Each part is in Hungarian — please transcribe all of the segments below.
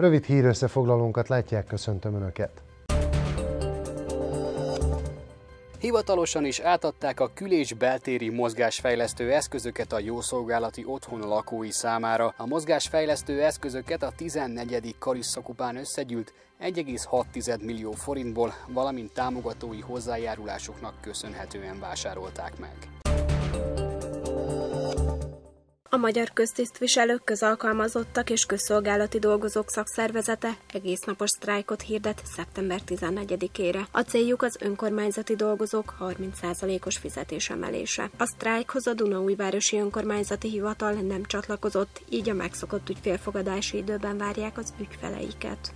Rövid hírösszefoglalónkat látják, köszöntöm Önöket! Hivatalosan is átadták a kül- és beltéri mozgásfejlesztő eszközöket a jószolgálati otthon lakói számára. A mozgásfejlesztő eszközöket a 14. Karisszakupán összegyűlt 1,6 millió forintból, valamint támogatói hozzájárulásoknak köszönhetően vásárolták meg. A Magyar Köztisztviselők, Közalkalmazottak és Közszolgálati Dolgozók Szakszervezete egész napos sztrájkot hirdet szeptember 14-ére. A céljuk az önkormányzati dolgozók 30%-os fizetésemelése. A sztrájkhoz a Dunaújvárosi Önkormányzati Hivatal nem csatlakozott, így a megszokott ügyfélfogadási időben várják az ügyfeleiket.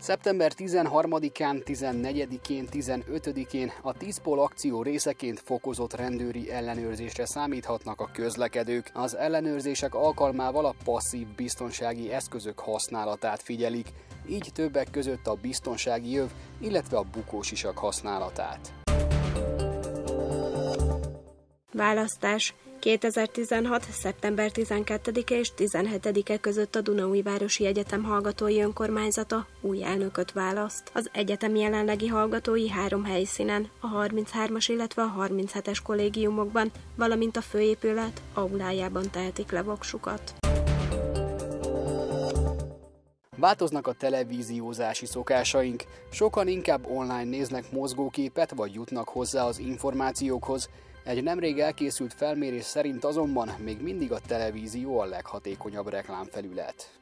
Szeptember 13-án, 14-én, 15-én a 10 pol akció részeként fokozott rendőri ellenőrzésre számíthatnak a közlekedők. Az ellenőrzések alkalmával a passzív biztonsági eszközök használatát figyelik, így többek között a biztonsági jöv, illetve a bukósisak használatát. Választás 2016. szeptember 12-e és 17-e között a Dunaújvárosi Egyetem hallgatói önkormányzata új elnököt választ. Az egyetem jelenlegi hallgatói három helyszínen, a 33-as, illetve a 37-es kollégiumokban, valamint a főépület aulájában tehetik le voksukat. Változnak a televíziózási szokásaink, sokan inkább online néznek mozgóképet vagy jutnak hozzá az információkhoz, egy nemrég elkészült felmérés szerint azonban még mindig a televízió a leghatékonyabb reklámfelület.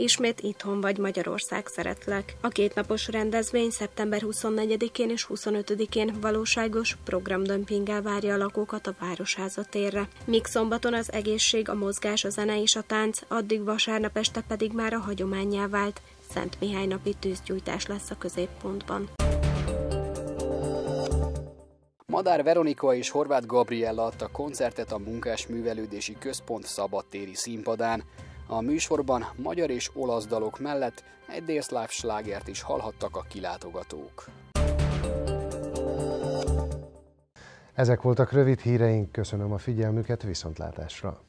Ismét itthon vagy Magyarország szeretlek. A kétnapos rendezvény szeptember 24-én és 25-én valóságos programdömpinggel várja a lakókat a Városháza térre. Míg szombaton az egészség, a mozgás, a zene és a tánc, addig vasárnap este pedig már a hagyományá vált. Szent Mihály napi tűzgyújtás lesz a középpontban. Madár Veronika és Horváth Gabriella adta koncertet a Munkás Művelődési Központ szabadtéri színpadán. A műsorban magyar és olasz dalok mellett egy délszláv slágert is hallhattak a kilátogatók. Ezek voltak rövid híreink, köszönöm a figyelmüket, viszontlátásra!